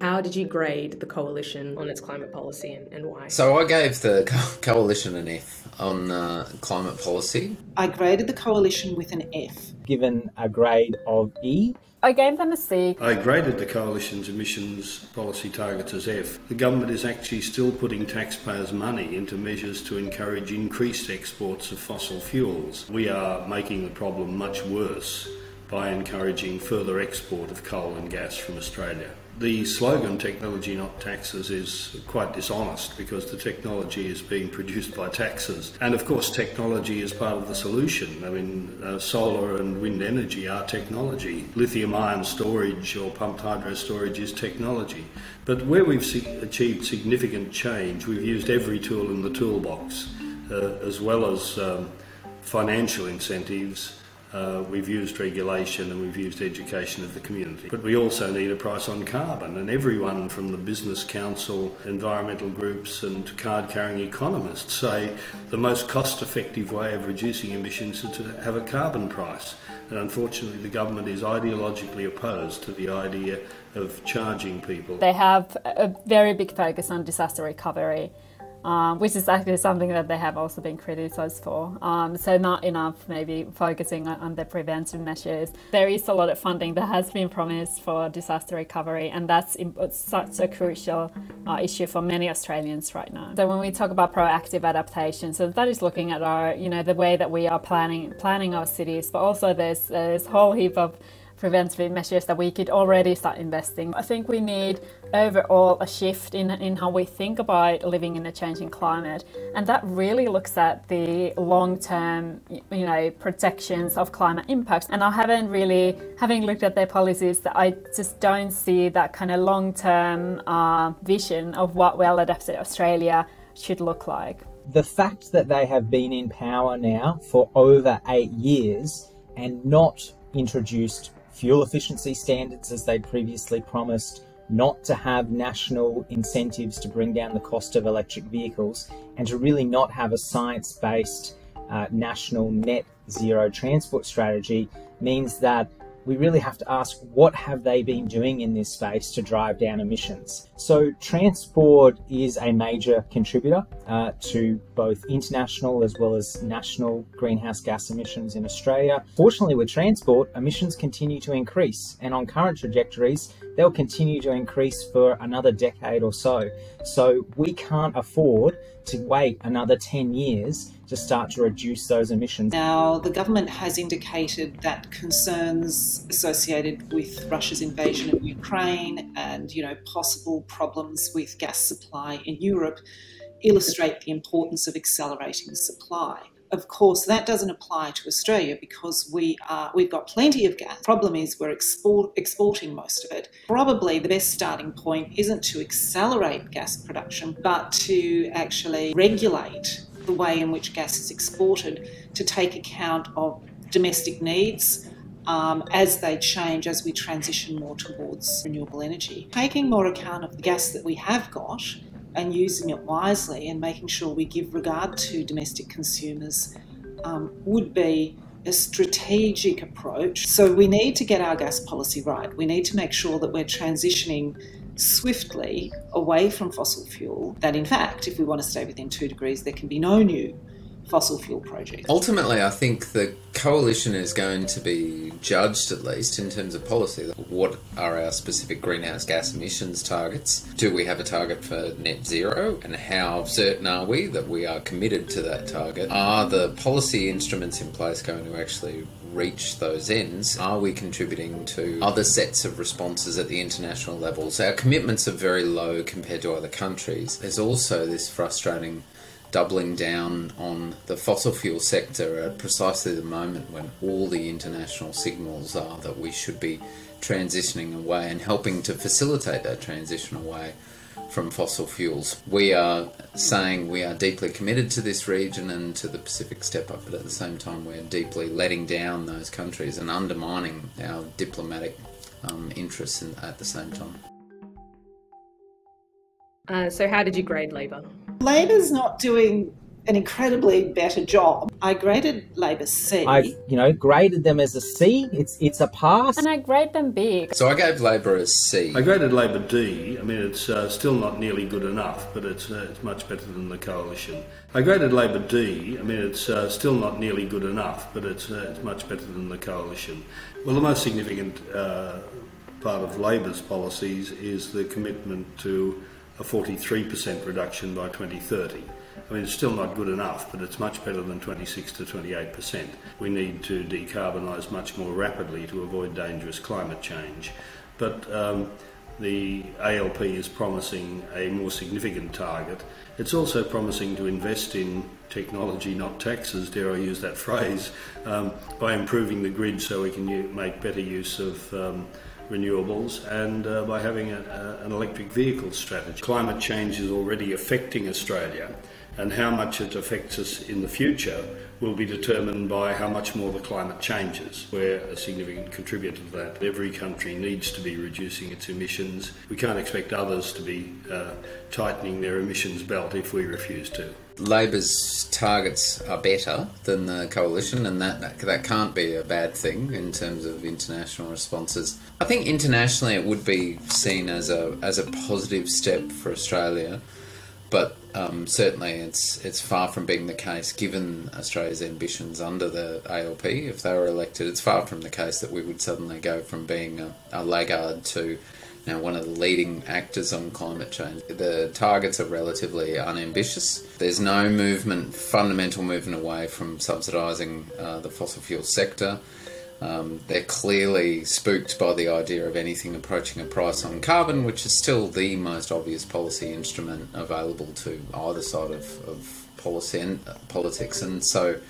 How did you grade the coalition on its climate policy and, and why? So I gave the co- coalition an F on uh, climate policy. I graded the coalition with an F. Given a grade of E. I gave them a C. I graded the coalition's emissions policy targets as F. The government is actually still putting taxpayers' money into measures to encourage increased exports of fossil fuels. We are making the problem much worse by encouraging further export of coal and gas from Australia. The slogan technology not taxes is quite dishonest because the technology is being produced by taxes. And of course, technology is part of the solution. I mean, uh, solar and wind energy are technology. Lithium ion storage or pumped hydro storage is technology. But where we've achieved significant change, we've used every tool in the toolbox, uh, as well as um, financial incentives uh, we've used regulation and we've used education of the community. But we also need a price on carbon, and everyone from the Business Council, environmental groups, and card carrying economists say the most cost effective way of reducing emissions is to have a carbon price. And unfortunately, the government is ideologically opposed to the idea of charging people. They have a very big focus on disaster recovery um, which is actually something that they have also been criticised for. Um, so not enough maybe focusing on, the preventive measures. There is a lot of funding that has been promised for disaster recovery, and that's such a crucial uh, issue for many Australians right now. So when we talk about proactive adaptation, so that is looking at our, you know, the way that we are planning planning our cities, but also there's there's a whole heap of preventive measures that we could already start investing. I think we need overall a shift in, in how we think about living in a changing climate. And that really looks at the long term, you know, protections of climate impacts. And I haven't really, having looked at their policies, that I just don't see that kind of long term uh, vision of what well adapted Australia should look like. The fact that they have been in power now for over eight years and not introduced fuel efficiency standards as they'd previously promised, not to have national incentives to bring down the cost of electric vehicles, and to really not have a science based uh, national net zero transport strategy means that we really have to ask what have they been doing in this space to drive down emissions. So transport is a major contributor uh, to both international as well as national greenhouse gas emissions in Australia. Fortunately, with transport, emissions continue to increase, and on current trajectories, they'll continue to increase for another decade or so. So we can't afford to wait another 10 years to start to reduce those emissions. Now, the government has indicated that concerns associated with Russia's invasion of Ukraine and, you know, possible problems with gas supply in Europe illustrate the importance of accelerating supply. Of course, that doesn't apply to Australia because we are we've got plenty of gas. Problem is we're export, exporting most of it. Probably the best starting point isn't to accelerate gas production, but to actually regulate the way in which gas is exported to take account of domestic needs, um, as they change as we transition more towards renewable energy. Taking more account of the gas that we have got and using it wisely and making sure we give regard to domestic consumers um, would be a strategic approach. So we need to get our gas policy right. We need to make sure that we're transitioning swiftly away from fossil fuel, that in fact, if we want to stay within two degrees, there can be no new fossil fuel projects. Ultimately, I think the coalition is going to be judged, at least in terms of policy. What are our specific greenhouse gas emissions targets? Do we have a target for net zero? And how certain are we that we are committed to that target? Are the policy instruments in place going to actually reach those ends? Are we contributing to other sets of responses at the international level? So Our commitments are very low compared to other countries. There's also this frustrating doubling down on the fossil fuel sector at precisely the moment when all the international signals are that we should be transitioning away and helping to facilitate that transition away from fossil fuels. We are saying we are deeply committed to this region and to the Pacific Step Up, but at the same time, we're deeply letting down those countries and undermining our diplomatic um, interests in, at the same time. Uh, so, how did you grade Labor? Labor's not doing an incredibly better job. I graded Labor C. I, you know, graded them as a C. It's it's a pass. And I grade them big. So I gave Labor a C. I graded Labor D. I mean, it's uh, still not nearly good enough, but it's, uh, it's much better than the coalition. I graded Labor D. I mean, it's uh, still not nearly good enough, but it's, uh, it's much better than the coalition. Well, the most significant uh, part of Labor's policies is the commitment to a 43% reduction by 2030. I mean, it's still not good enough, but it's much better than 26 to 28%. We need to decarbonise much more rapidly to avoid dangerous climate change. But um, the ALP is promising a more significant target. It's also promising to invest in technology, not taxes, dare I use that phrase, um, by improving the grid so we can make better use of um, renewables and uh, by having a, a, an electric vehicle strategy. Climate change is already affecting Australia and how much it affects us in the future will be determined by how much more the climate changes. We're a significant contributor to that. Every country needs to be reducing its emissions. We can't expect others to be uh, tightening their emissions belt if we refuse to. Labor's targets are better than the coalition, and that that can't be a bad thing in terms of international responses. I think internationally it would be seen as a as a positive step for Australia but um, certainly it's it's far from being the case given Australia's ambitions under the ALP. If they were elected, it's far from the case that we would suddenly go from being a, a laggard to now one of the leading actors on climate change. The targets are relatively unambitious. There's no movement, fundamental movement away from subsidising uh, the fossil fuel sector. Um, they're clearly spooked by the idea of anything approaching a price on carbon, which is still the most obvious policy instrument available to either side of, of policy and, uh, politics. And so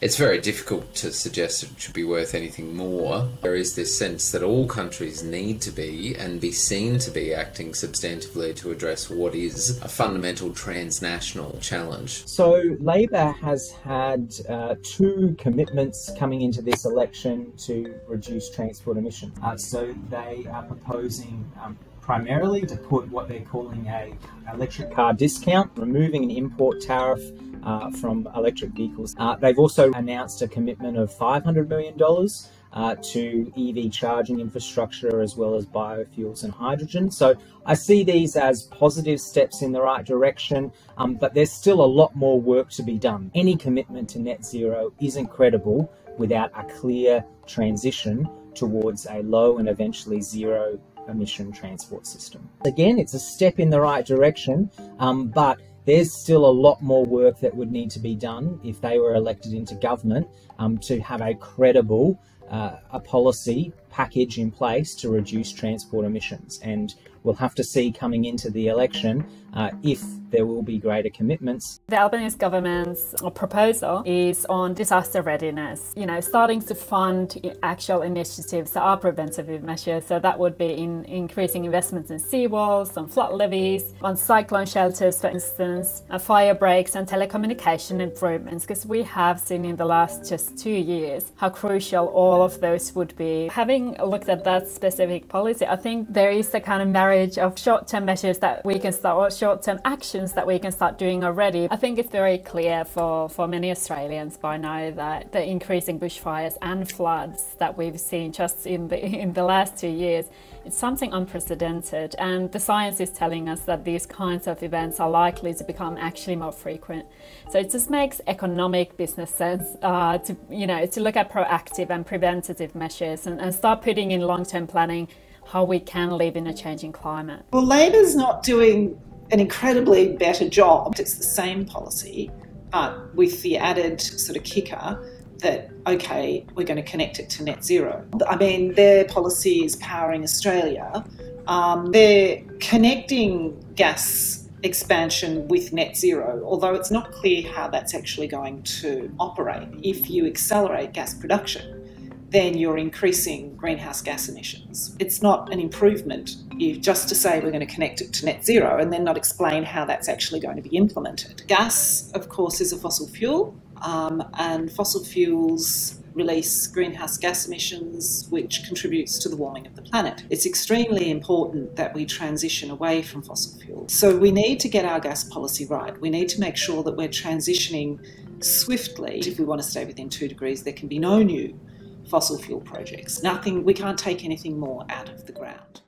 it's very difficult to suggest it should be worth anything more. There is this sense that all countries need to be and be seen to be acting substantively to address what is a fundamental transnational challenge. So, Labor has had uh, two commitments coming into this election to reduce transport emissions. Uh, so, they are proposing um, primarily to put what they're calling a electric car discount, removing an import tariff uh, from electric vehicles. Uh, they've also announced a commitment of $500 million uh, to EV charging infrastructure as well as biofuels and hydrogen. So I see these as positive steps in the right direction, um, but there's still a lot more work to be done. Any commitment to net zero is incredible without a clear transition towards a low and eventually zero emission transport system. Again, it's a step in the right direction, um, but there's still a lot more work that would need to be done if they were elected into government um, to have a credible uh, a policy package in place to reduce transport emissions. And we'll have to see coming into the election uh, if there will be greater commitments. The Albanese government's proposal is on disaster readiness, you know, starting to fund actual initiatives that are preventative measures. So that would be in increasing investments in seawalls, on flood levees, on cyclone shelters, for instance, uh, fire breaks and telecommunication improvements, because we have seen in the last just two years how crucial all of those would be. Having looked at that specific policy, I think there is a kind of marriage of short-term measures that we can start, or short-term actions that we can start doing already. I think it's very clear for, for many Australians by now that the increasing bushfires and floods that we've seen just in the in the last two years it's something unprecedented, and the science is telling us that these kinds of events are likely to become actually more frequent. So it just makes economic business sense uh, to you know to look at proactive and preventative measures and, and start putting in long-term planning how we can live in a changing climate. Well, Labor's not doing an incredibly better job. It's the same policy, but with the added sort of kicker that, okay, we're going to connect it to net zero. I mean, their policy is powering Australia. Um, they're connecting gas expansion with net zero, although it's not clear how that's actually going to operate. If you accelerate gas production, then you're increasing greenhouse gas emissions. It's not an improvement if just to say we're going to connect it to net zero and then not explain how that's actually going to be implemented. Gas, of course, is a fossil fuel, um, and fossil fuels release greenhouse gas emissions, which contributes to the warming of the planet. It's extremely important that we transition away from fossil fuels. So we need to get our gas policy right. We need to make sure that we're transitioning swiftly. If we want to stay within two degrees, there can be no new fossil fuel projects. Nothing, we can't take anything more out of the ground.